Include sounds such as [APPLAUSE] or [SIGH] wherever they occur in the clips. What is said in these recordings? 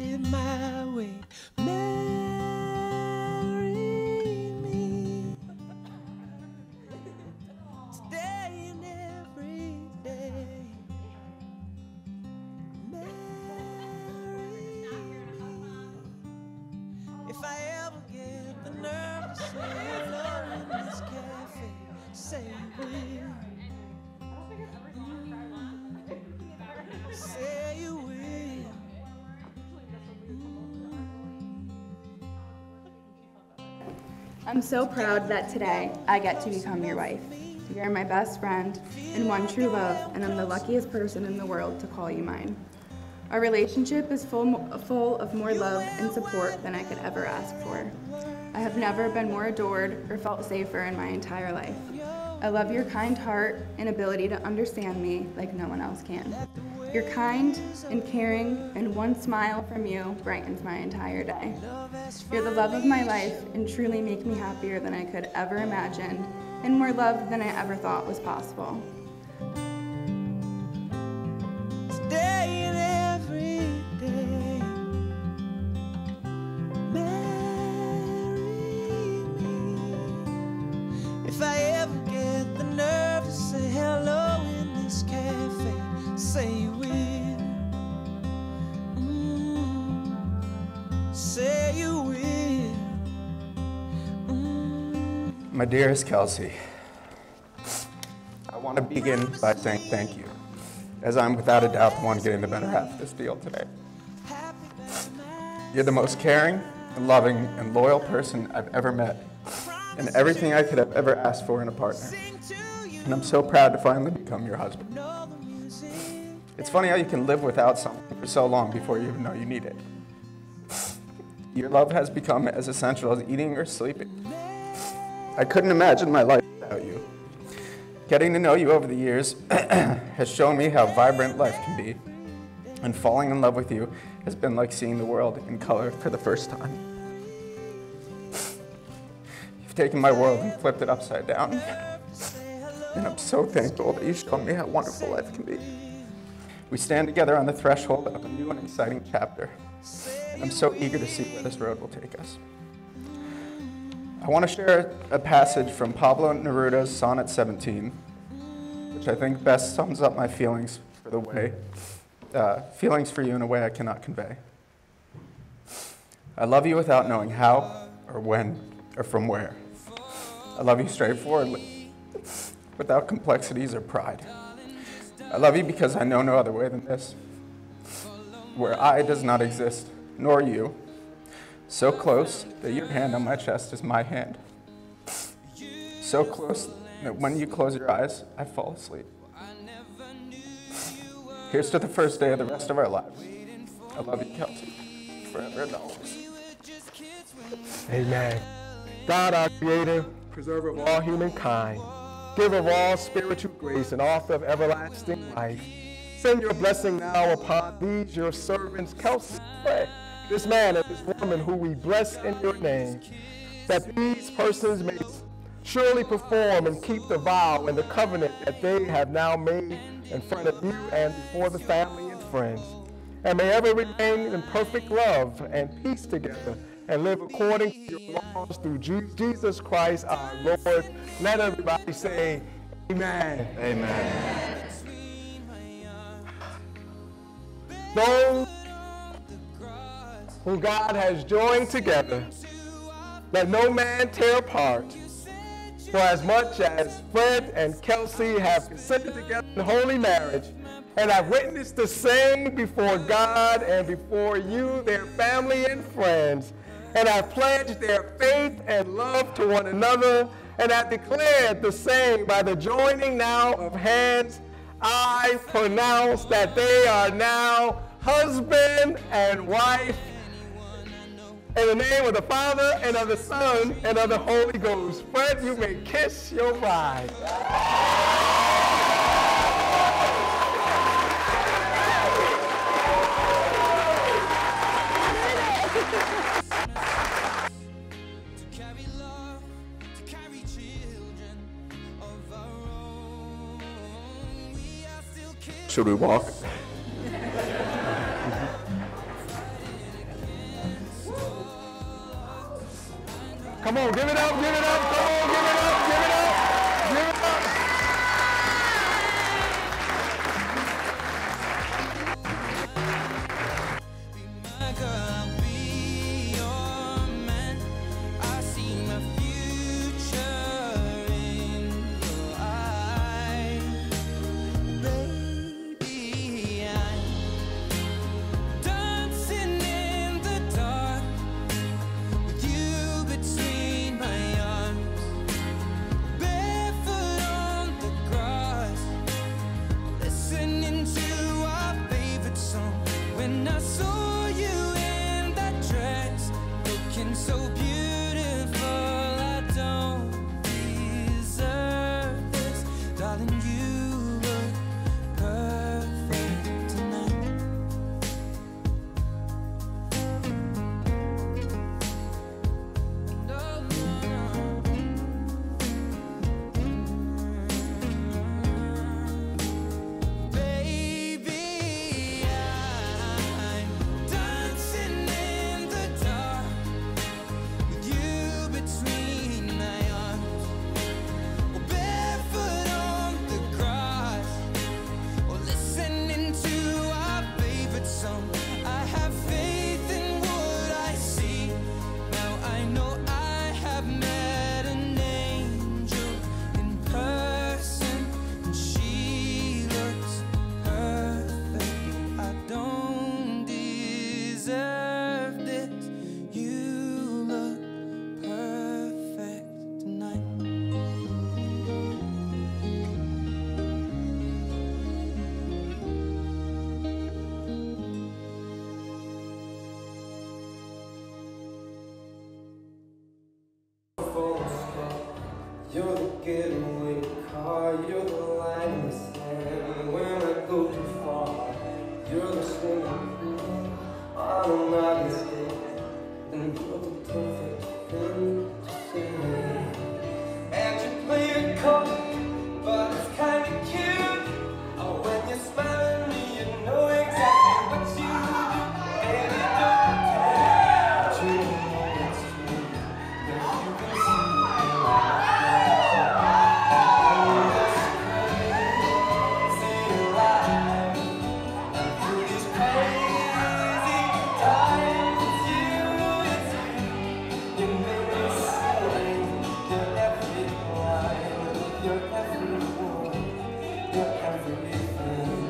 my way. I'm so proud that today I get to become your wife. You're my best friend and one true love, and I'm the luckiest person in the world to call you mine. Our relationship is full, full of more love and support than I could ever ask for. I have never been more adored or felt safer in my entire life. I love your kind heart and ability to understand me like no one else can. You're kind and caring, and one smile from you brightens my entire day. You're the love of my life and truly make me happier than I could ever imagine, and more loved than I ever thought was possible. My dearest Kelsey, I want to begin by saying thank you, as I'm without a doubt the one getting the better half of this deal today. You're the most caring and loving and loyal person I've ever met, and everything I could have ever asked for in a partner. And I'm so proud to finally become your husband. It's funny how you can live without something for so long before you even know you need it. Your love has become as essential as eating or sleeping. I couldn't imagine my life without you. Getting to know you over the years [CLEARS THROAT] has shown me how vibrant life can be, and falling in love with you has been like seeing the world in color for the first time. [LAUGHS] You've taken my world and flipped it upside down, and I'm so thankful that you showed me how wonderful life can be. We stand together on the threshold of a new and exciting chapter, and I'm so eager to see where this road will take us. I want to share a passage from Pablo Neruda's Sonnet 17, which I think best sums up my feelings for the way, uh, feelings for you in a way I cannot convey. I love you without knowing how or when or from where. I love you straightforwardly, without complexities or pride. I love you because I know no other way than this, where I does not exist, nor you, so close that your hand on my chest is my hand. So close that when you close your eyes, I fall asleep. Here's to the first day of the rest of our lives. I love you, Kelsey, forever and always. Amen. God, our creator, preserver of all humankind, giver of all spiritual grace and author of everlasting life, send your blessing now upon these, your servants, Kelsey, Fred, this man and this woman who we bless in your name, that these persons may surely perform and keep the vow and the covenant that they have now made in front of you and before the family and friends, and may ever remain in perfect love and peace together and live according to your laws through Jesus Christ our Lord. Let everybody say, Amen. Amen. Those who God has joined together, let no man tear apart. For as much as Fred and Kelsey have consented together in holy marriage, and have witnessed the same before God and before you, their family and friends, and have pledged their faith and love to one another, and have declared the same by the joining now of hands, I pronounce that they are now husband and wife. In the name of the Father, and of the Son, and of the Holy Ghost. Fred, you may kiss your bride. Should we walk? Come on, give it up, give it up, come on, give it up. you're everyone, you're everything.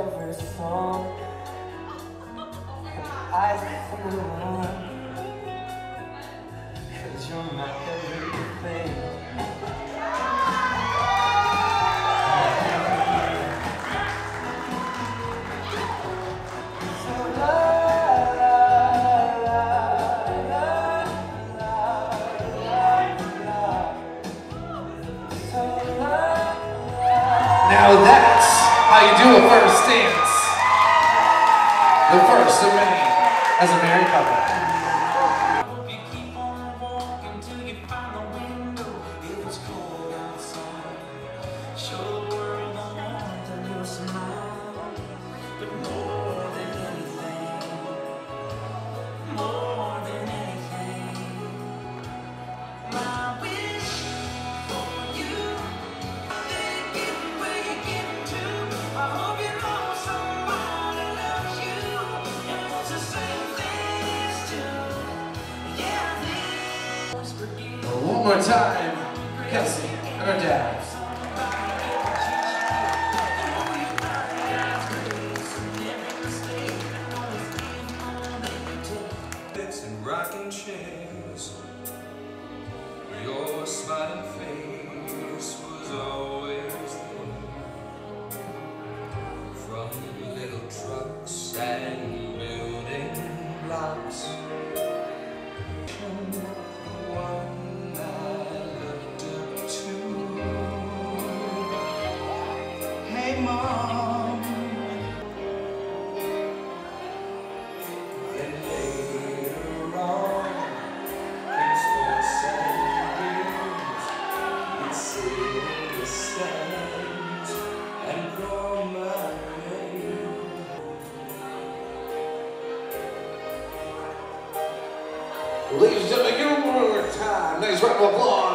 every song I feel Cause you're my everything. Now that's how you do a first dance. The first of many as a married couple. one more time. Time. Nice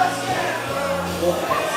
Deus. É